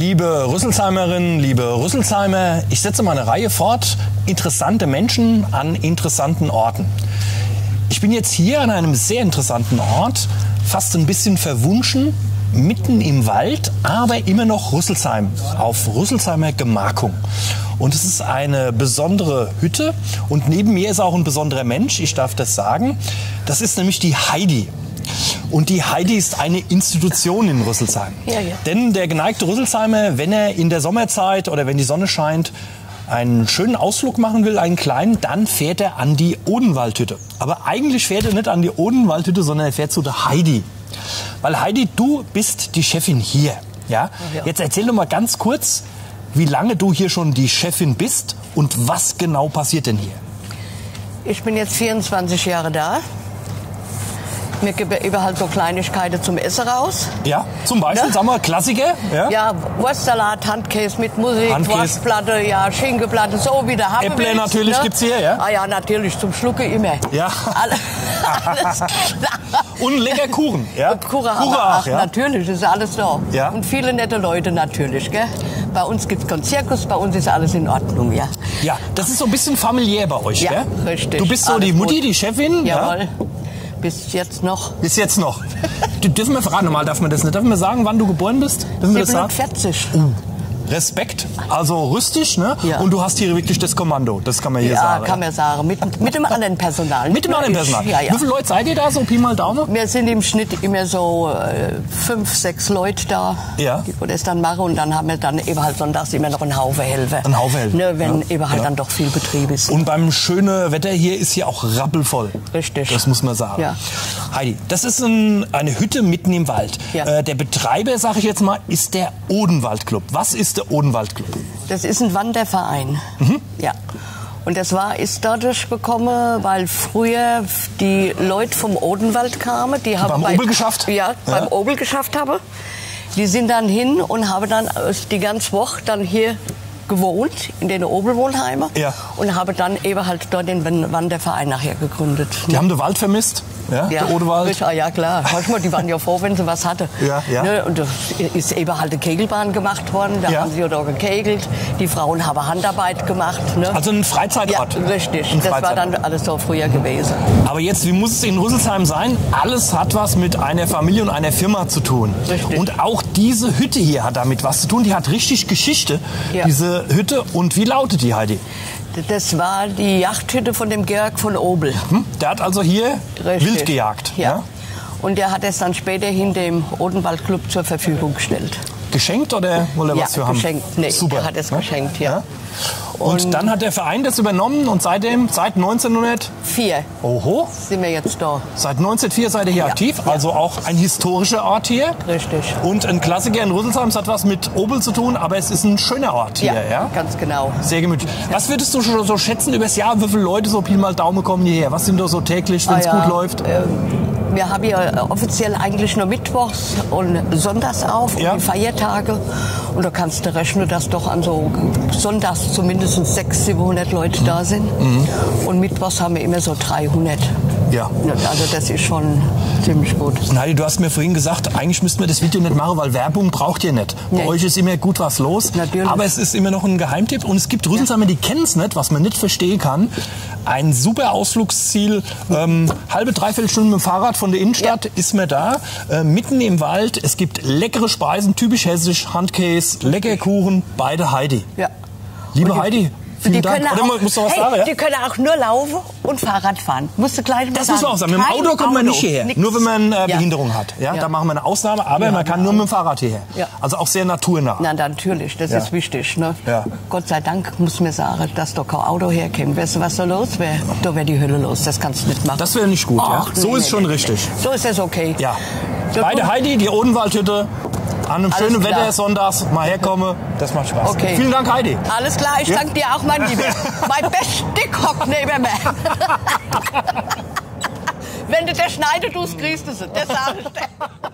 Liebe Rüsselsheimerinnen, liebe Rüsselsheimer, ich setze meine Reihe fort. Interessante Menschen an interessanten Orten. Ich bin jetzt hier an einem sehr interessanten Ort, fast ein bisschen verwunschen, mitten im Wald, aber immer noch Rüsselsheim, auf Rüsselsheimer Gemarkung. Und es ist eine besondere Hütte und neben mir ist auch ein besonderer Mensch, ich darf das sagen. Das ist nämlich die Heidi. Und die Heidi ist eine Institution in Rüsselsheim. Ja, ja. Denn der geneigte Rüsselsheimer, wenn er in der Sommerzeit oder wenn die Sonne scheint, einen schönen Ausflug machen will, einen kleinen, dann fährt er an die Odenwaldhütte. Aber eigentlich fährt er nicht an die Odenwaldhütte, sondern er fährt zu der Heidi. Weil Heidi, du bist die Chefin hier. Ja? Ja. Jetzt erzähl doch mal ganz kurz, wie lange du hier schon die Chefin bist und was genau passiert denn hier? Ich bin jetzt 24 Jahre da. Mir gebe überall so Kleinigkeiten zum Essen raus. Ja, zum Beispiel, Ne? sagen wir, Klassiker. Ja? Ja, Wurstsalat, Handkäse mit Musik, Handkäse. Wurstplatte, ja, Schinkenplatte, so wie der Äpple willst, natürlich ne? gibt's hier, ja? Ah ja, natürlich, zum Schlucke immer. Ja. Alle, alles. Und lecker Kuchen. Ja? Und Kuchen wir auch, ja? natürlich, ist alles da. Ja. Und viele nette Leute natürlich, gell? Bei uns gibt's keinen Zirkus, bei uns ist alles in Ordnung, ja. Ja, das ist so ein bisschen familiär bei euch, Ja, gell? richtig. Du bist so die Mutti, gut. die Chefin. Ja? Bis jetzt noch Bis jetzt noch. Du, dürfen wir verraten, normal darf man das nicht. Dürfen wir sagen, wann du geboren bist? Dürfen wir das sagen? 47. Respekt, also rüstig, ne? Ja. Und du hast hier wirklich das Kommando, das kann man hier Ja, sagen. kann man sagen. Mit, mit dem anderen Personal. Mit dem anderen. Personal. Ja, ja. Wie viele Leute seid ihr da, so Pi mal Daumen? Wir sind im Schnitt immer so äh, fünf, sechs Leute da, Ja. die das dann machen. Und dann haben wir dann eben halt sonntags immer noch einen Haufen Helfer. Einen Haufen Helfer, Ne, wenn ja. eben halt Ja. dann doch viel Betrieb ist. Und beim schönen Wetter hier ist hier auch rappelvoll. Richtig. Das muss man sagen. Ja. Heidi, das ist ein, eine Hütte mitten im Wald. Ja. Äh, der Betreiber, sage ich jetzt mal, ist der Odenwaldclub. Was ist der Odenwaldclub? Das ist ein Wanderverein. Mhm. Ja. Und das war, ist dadurch gekommen, weil früher die Leute vom Odenwald kamen, die haben beim bei- Obel geschafft? Ja, Ja. beim Obel geschafft haben. Die sind dann hin und haben dann die ganze Woche dann hier gewohnt, in den Obelwohnheimen. Ja. Und haben dann eben halt dort den Wan- Wanderverein nachher gegründet. Die haben den Wald vermisst, ja, Ja, der Odewald. richtig. Ah, ja klar. Manchmal, die waren ja froh, wenn sie was hatte. Ja, ja. Ne, und da ist eben halt eine Kegelbahn gemacht worden. Da Ja. haben sie da gekegelt. Die Frauen haben Handarbeit gemacht. Ne? Also ein ja, Freizeitort. richtig. Ein Das war Freizeitort. dann alles so früher gewesen. Aber jetzt, wie muss es in Rüsselsheim sein? Alles hat was mit einer Familie und einer Firma zu tun. Richtig. Und auch diese Hütte hier hat damit was zu tun. Die hat richtig Geschichte, Ja. diese Hütte. Und wie lautet die, Heidi? Das war die Jagdhütte von dem Georg von Obel. Hm? Der hat also hier Richtig. wild gejagt. Ja. Und der hat es dann späterhin dem Odenwaldclub zur Verfügung gestellt. Geschenkt oder wollte er Ja, was für haben? geschenkt. Nee, Super. er hat es ne? geschenkt, ja. Und, Und- dann hat der Verein das übernommen und seitdem, seit 1900, Vier oho, sind wir jetzt da. seit 1904 seid ihr hier Ja. aktiv. Also auch ein historischer Ort hier. Richtig. Und ein Klassiker in Rüsselsheim, es hat was mit Obel zu tun, aber es ist ein schöner Ort hier, ja? ganz genau. Sehr gemütlich. Was würdest du schon so schätzen übers Jahr? Wie viele Leute so Pi mal Daumen kommen hierher? Was sind da so täglich, wenn es Ah ja, gut läuft? Wir haben ja offiziell eigentlich nur Mittwochs und Sonntags auf, Ja. die Feiertage. Und da kannst du rechnen, dass doch an so Sonntags zumindest 600, 700 Leute da sind. Mhm. Und Mittwochs haben wir immer so 300. Ja. Also das ist schon ziemlich gut. Heidi, du hast mir vorhin gesagt, eigentlich müssten wir das Video nicht machen, weil Werbung braucht ihr nicht. Bei Nee. euch ist immer gut was los. Natürlich. Aber es ist immer noch ein Geheimtipp. Und es gibt Rüsselsheimer, die kennen es nicht, was man nicht verstehen kann. Ein super Ausflugsziel. Ähm, halbe, dreiviertel Stunde mit dem Fahrrad von der Innenstadt ist man da. Äh, mitten im Wald. Es gibt leckere Speisen, typisch hessisch, Handkäse, lecker Kuchen, beide Heidi. Ja. Liebe Heidi, vielen die Dank. können Oder auch, musst du was hey, sagen? Ja? Die können auch nur laufen und Fahrrad fahren. Musst du gleich mal Das muss man auch sagen. Mit dem Auto kommt man nicht hierher. nix. Nur wenn man äh, Ja. Behinderung hat. Ja, Ja. Da machen wir eine Ausnahme. Aber Ja, man kann ja. nur mit dem Fahrrad hierher. Ja. Also auch sehr naturnah. Na, natürlich, das Ja. ist wichtig. Ne? Ja. Gott sei Dank muss mir sagen, dass da kein Auto herkommt. Weißt du, was da los wäre? Da wäre die Hölle los. Das kannst du nicht machen. Das wäre nicht gut. ja? Ach, So ist nee, schon nee, richtig. nee. So ist das okay. Ja. So, Bei der gut. Heidi, die Odenwaldhütte, an einem Alles schönen klar. Wetter sonntags mal herkomme. Das macht Spaß. Okay. Vielen Dank, Heidi. Alles klar, ich Ja. danke dir auch, mein Lieber. mein Bestick hockt neben mir. Wenn du der Schneider tust, kriegst du sie. Das sage ich dir.